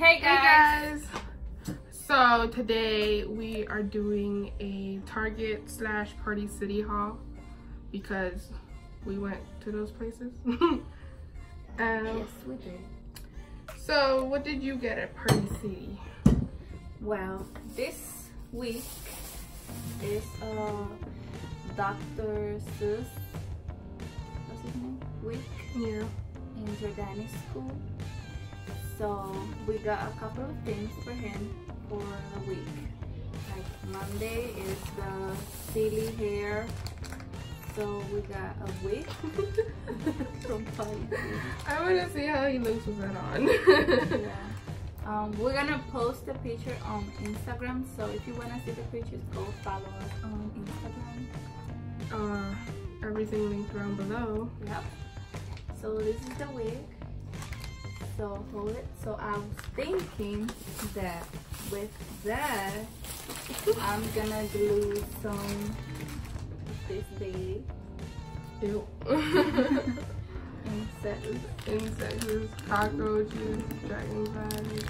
Hey guys. guys. So today we are doing a Target slash Party City haul because we went to those places. um, Yes, we did. So what did you get at Party City? Well, this week is uh Dr. Seuss. What's his name? Week Yeah. in Jordani School. So we got a couple of things for him for the week. Like Monday is the silly hair. So we got a wig from Party I want to see how he looks with that on. yeah. Um, we're gonna post the picture on Instagram, so if you wanna see the pictures, go follow us on Instagram. uh, everything linked down below. Yep. So this is the wig. So hold it. So I was thinking that with that, I'm gonna glue some this baby Ew. insect. Insects, cockroaches, dragonflies.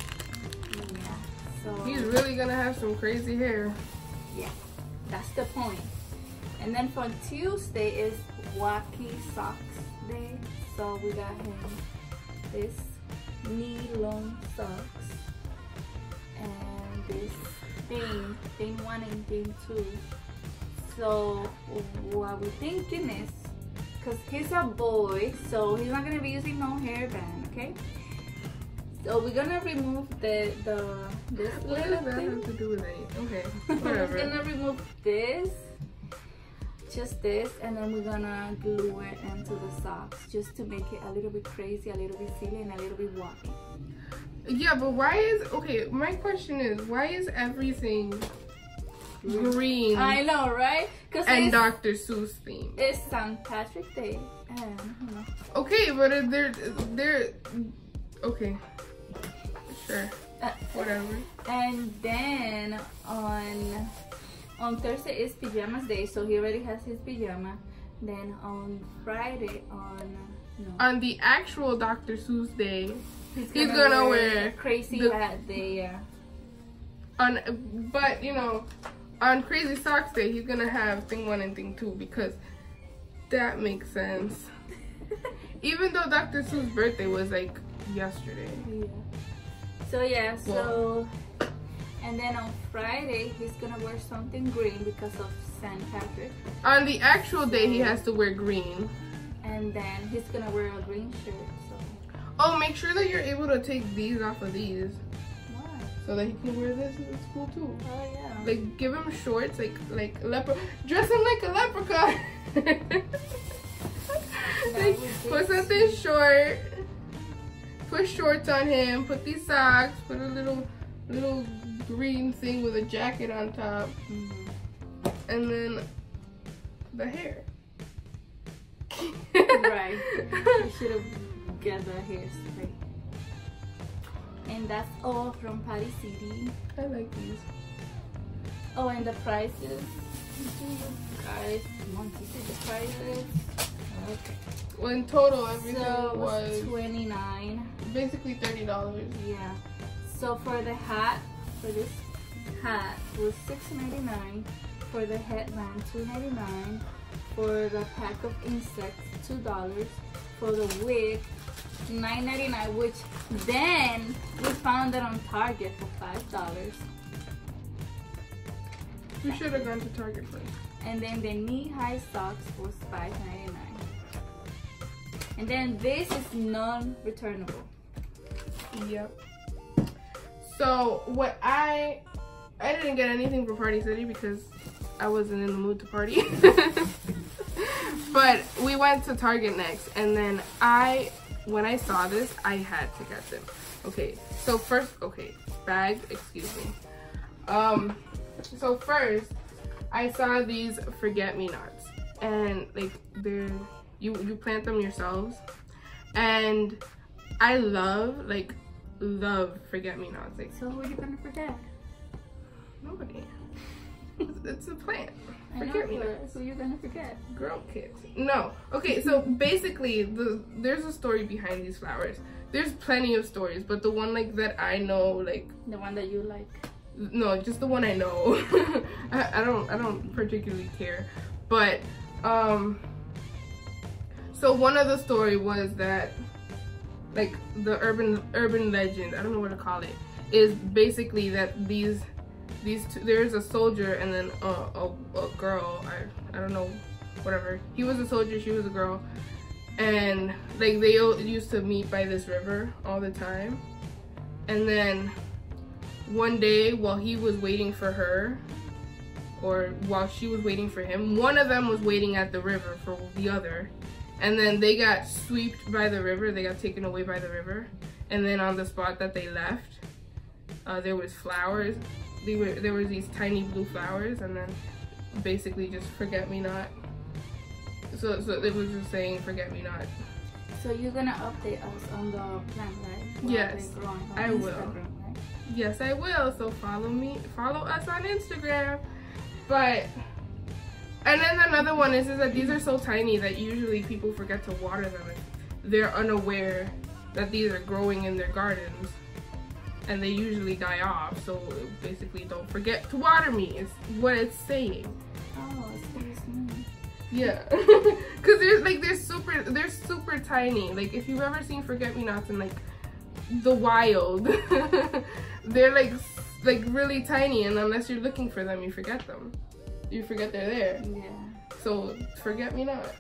Yeah. So He's really gonna have some crazy hair. Yeah that's the point. And then for Tuesday is Wacky Socks Day. So we got him this knee long socks and this thing, thing one and thing two. So what we're thinking is, cause he's a boy, so he's not gonna be using no hairband, okay? So we're gonna remove the the this What little does that thing. have to do with it? Okay, whatever. we're gonna remove this just this and then we're gonna glue it into the socks just to make it a little bit crazy a little bit silly and a little bit wacky Yeah, but why is okay? My question is, why is everything green i know right because and Dr. Seuss theme? it's st patrick day and you know Okay, but they're they're okay, sure, uh, whatever. and then on on thursday is pajamas day so he already has his pajama then on friday on no On the actual Dr. Seuss day, he's he's gonna wear crazy the- hat day yeah on but you know, on Crazy Socks Day, he's gonna have thing one and thing two because that makes sense. Even though Dr. Seuss' birthday was like yesterday. Yeah. So yeah, so and then on Friday he's gonna wear something green because of St. Patrick, On the actual day, he has to wear green. and then he's gonna wear a green shirt. So Oh, make sure that you're able to take these off of these so that he can wear this in school too. Oh yeah. Like give him shorts, like like leper, dress him like a leprechaun. like put something short, put shorts on him, put these socks, put a little little green thing with a jacket on top, Mhm. and then the hair. right. I should have got the hair straight. And that's all from Party City. I like these. Oh, and the prices. Do you guys want to see the prices? Okay. Well, in total, everything So was 29. basically thirty dollars. Yeah. So for the hat, for this hat was $6.99. For the headband, $2.99. For the pack of insects, $2. For the wig, $9.99, which then we found it on Target for $5. We should have gone to Target first. And then the knee-high socks was $5.99. And then this is non-returnable. Yep. So what I I didn't get anything for Party City because I wasn't in the mood to party. but we went to Target next and then I when I saw this I had to get them. Okay, so first okay, bag, excuse me. Um so first I saw these forget me nots and like they're you you plant them yourselves and I love like love forget me nots like So who are you gonna forget? nobody it's, it's a plant Forget me nots. who you're gonna forget? girl kids no okay so basically the there's a story behind these flowers there's plenty of stories, but the one like that I know, like The one that you like. no, just the one I know. I, I don't I don't particularly care. But um so one of the story was that like the urban urban legend, I don't know what to call it, is basically that these these two, there's a soldier and then a, a, a girl, I I don't know, whatever. He was a soldier, she was a girl. And like they used to meet by this river all the time. And then one day while he was waiting for her or while she was waiting for him one of them was waiting at the river for the other and then they got swept by the river they got taken away by the river and then on the spot that they left uh, there was flowers they were there was these tiny blue flowers and then basically just forget me not so so it was just saying forget me not So you're gonna update us on the plant, right? Yes, I will. Right? Yes, I will. So follow me, follow us on Instagram. But and then another one is, is that these are so tiny that usually people forget to water them. They're unaware that these are growing in their gardens, and they usually die off. So basically, don't forget to water me. Is what it's saying. Oh, excuse me. Yeah, cause they're like they're super, they're super tiny. Like if you've ever seen forget me nots in like the wild, they're like like really tiny, and unless you're looking for them, you forget them. You forget they're there. Yeah. So forget me not.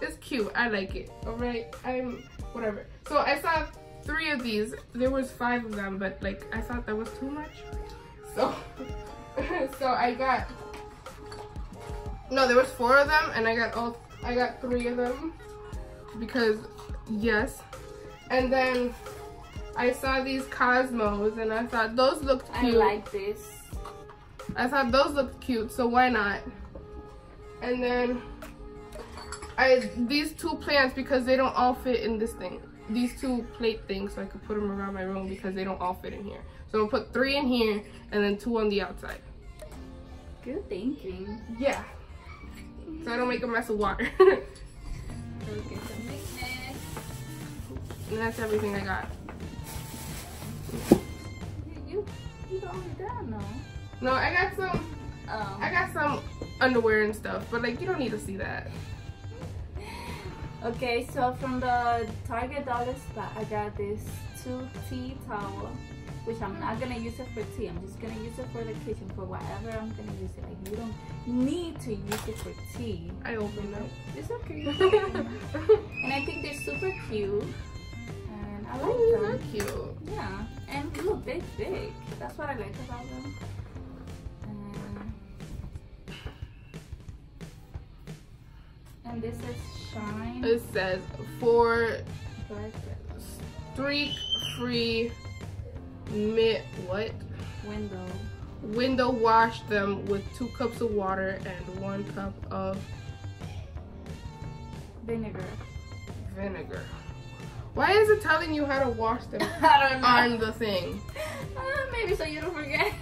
It's cute. I like it. All right. I'm whatever. So I saw three of these. There was five of them, but like I thought that was too much. So so I got no. There was four of them, and I got all. I got three of them because yes. And then I saw these cosmos, and I thought those looked cute. I like this. I thought those looked cute, so why not? And then I these two plants because they don't all fit in this thing. These two plate things, so I could put them around my room because they don't all fit in here. So I'm gonna put three in here and then two on the outside. Good thinking. Yeah. So I don't make a mess of water. and Go get some neatness. that's everything I got. You, you the only done, no? No, I got some. Um, I got some underwear and stuff, but like you don't need to see that. Okay, so from the Target dollar spot, I got this two tea towel, which I'm not gonna use it for tea. I'm just gonna use it for the kitchen for whatever I'm gonna use it. Like you don't need to use it for tea. I opened it. It's okay. and I think they're super cute, and I like Oh, them. they're cute. Yeah, and look, they're big. That's what I like about them. And this is Shine It says for streak free mid what Window. window wash them with two cups of water and one cup of Vinegar. vinegar. Why is it telling you how to wash them I don't know. on the thing? Uh, maybe so you don't forget.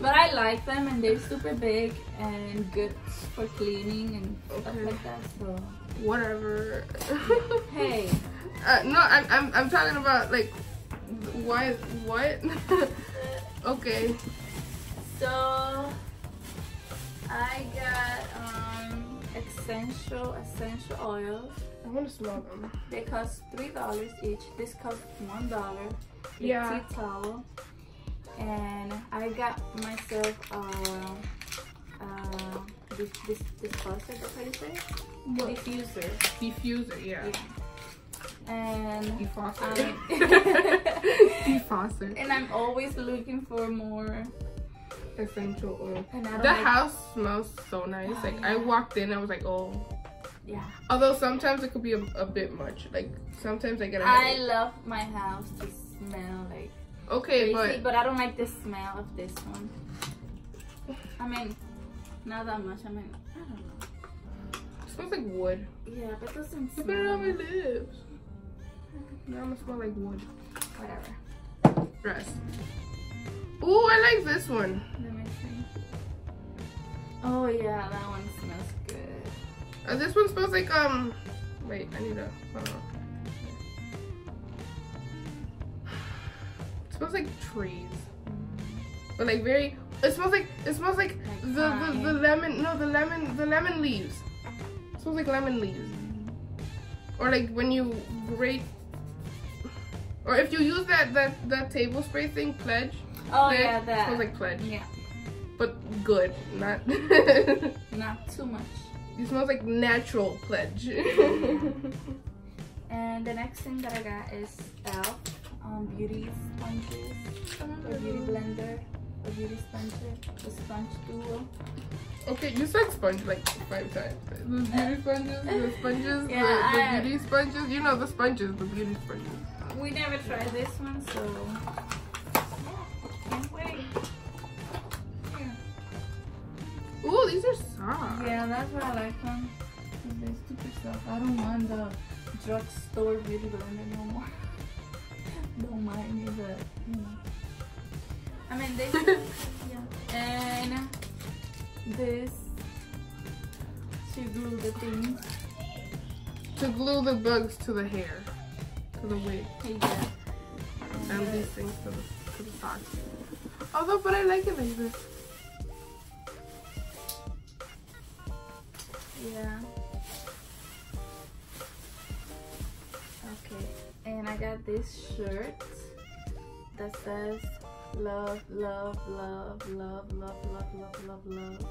But I like them and they're super big and good for cleaning and stuff like that. So Whatever. hey, uh, no, I'm, I'm I'm talking about like why what? okay. so I got um essential essential oils. I want to smell them. They cost three dollars each. This cost one dollar. The Yeah. tea towel. And I got myself uh uh this this this faucet, that's how you say? Diffuser. Diffuser, yeah. Yeah. And Defaucer. and I'm always looking for more. Essential oil. And The like- house smells so nice. Oh, Like I walked in, I was like, oh. Yeah. Although sometimes it could be a, a bit much. Like sometimes I get a I love my house to smell like Okay, but but I don't like the smell of this one. I mean, not that much. I mean, I don't know. it smells like wood. Yeah, but it doesn't I put it on my smell. lips. Now I'm gonna smell like wood. Whatever. Rest. Ooh, I like this one. Let me see. Oh yeah, that one smells good. Uh, this one smells like um. Wait, I need to. Hold on. Smells like trees. But like very it smells like it smells like, Like the, the, the lemon no the lemon the lemon leaves. It smells like lemon leaves. Or like when you grate or if you use that that that table spray thing, pledge. Oh pledge, yeah, it that. smells like pledge. yeah, But good, not not too much. It smells like natural pledge. And the next thing that I got is Elf um, beauty sponges, a beauty blender, a beauty sponge, a sponge duo. Okay, you said sponge like five times. The beauty sponges, the sponges, Yeah, the, the I- beauty sponges. You know the sponges, the beauty sponges. We never tried this one, so yeah, can't wait. Yeah. Ooh, these are soft. Yeah, that's why I like them. They're super soft. I don't want the drugstore beauty blender no more. don't mind me, but you know. I mean, this, yeah. And this to glue the things. To glue the bugs to the hair, to the wig, Yeah. and these things to the, to the socks. Although, but I like it like this. Yeah. I got this shirt that says love, love, love, love, love, love, love, love, love,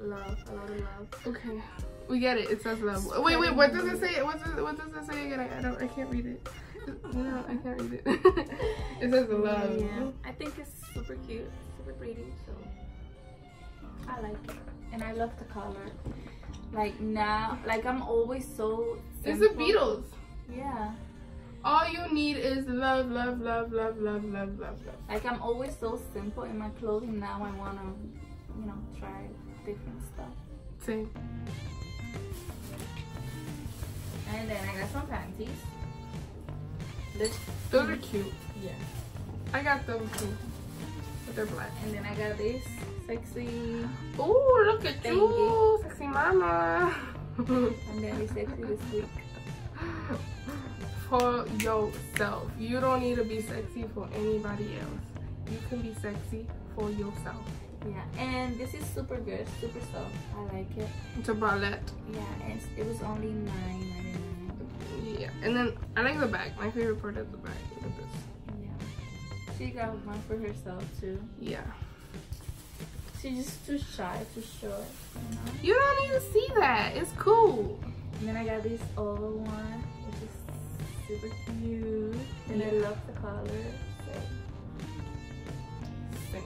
love, a lot of love. Okay, we get it. It says love. Wait, wait. What does it say? What does what does it say again? I, I don't. I can't read it. No, I can't read it. it says love. Yeah, I think it's super cute, super pretty. So I like it, and I love the color. Like now, like I'm always so. It's the. Beatles. Yeah. All you need is love, love, love, love, love, love, love, love. Like I'm always so simple in my clothing. Now I wanna, you know, try different stuff. Same. And then I got some panties. This, Those are cute. yeah. I got those too. But they're black. And then I got this sexy, Ooh, look at you, sexy mama. and then this sexy this week. for yourself. You don't need to be sexy for anybody else. You can be sexy for yourself. Yeah, and this is super good, super soft. I like it. It's a bralette. Yeah, and it was only nine ninety nine. Yeah. And then I like the bag. My favorite part is the bag. Look at this. Yeah. She got one for herself too. Yeah. She's just too shy to show it, you know. You don't need to see that. It's cool. And then I got this other one, super cute. And I love the color. Same.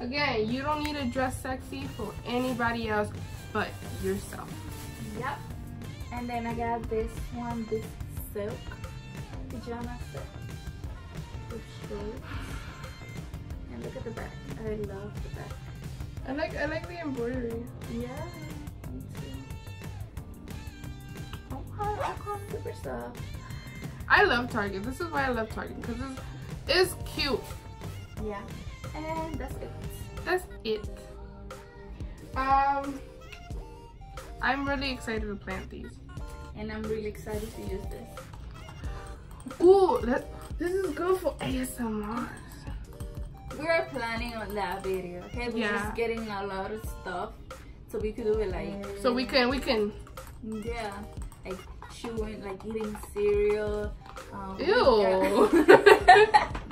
Again, you don't need to dress sexy for anybody else but yourself. Yep. And then I got this one, this silk pajama set with shorts. And look at the back. I love the back. I like I like the embroidery. Yeah, Super soft. I love Target. This is why I love Target because it's, it's cute. Yeah. And that's it. That's it. Um, I'm really excited to plant these. And I'm really excited to use this. Ooh, that this is good for ASMR. We are planning on that video, okay? We're Yeah. just getting a lot of stuff so we could do it like So we can we can. yeah, like chewing, like eating cereal. Um, we Ew. got-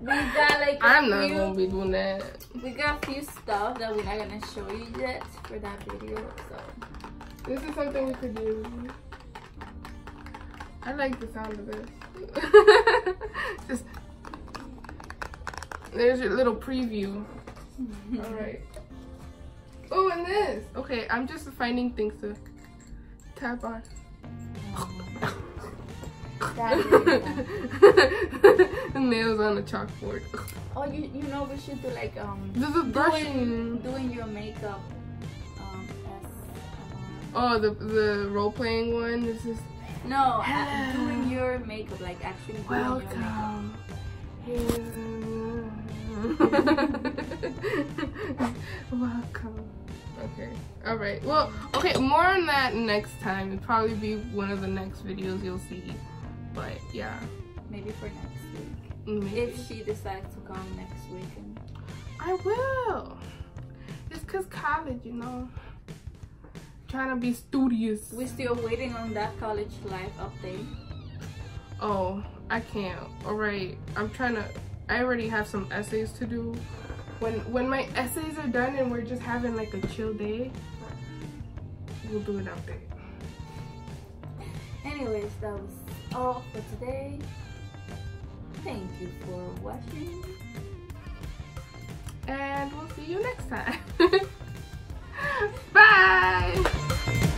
we got like a I'm not few, gonna be doing that. we got a few stuff that we're not gonna show you yet for that video. So This is something we could do. I like the sound of this. Just there's your little preview. All right. Oh, and this. Okay, I'm just finding things to tap on. Nails on the chalkboard. oh, you you know we should do like um is doing, brushing. doing your makeup um as um, Oh, the the role playing one. This is no uh, Hello. doing your makeup like actually doing your makeup. welcome. welcome. Okay. All right. Well, okay. More on that next time. It'll probably be one of the next videos you'll see. But yeah. Maybe for next week. Maybe. If she decides to come next weekend. I will. It's cause college, you know. Trying to be studious. We're still waiting on that college life update. Oh, I can't. All right. I'm trying to. I already have some essays to do. When when my essays are done and we're just having like a chill day, we'll do an update. Anyways, that was all for today. Thank you for watching. And we'll see you next time. Bye!